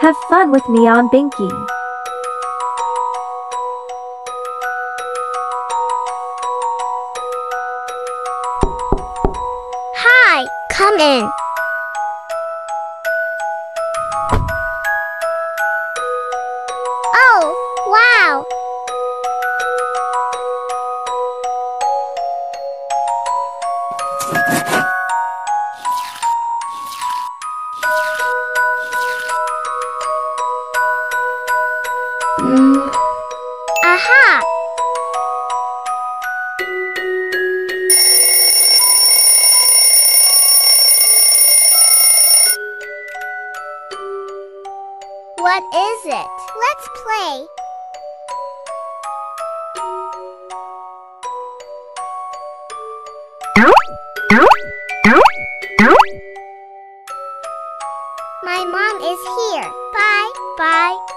Have fun with me on Binky. Hi, come in. Oh, wow. Aha! What is it? Let's play. My mom is here. Bye, bye.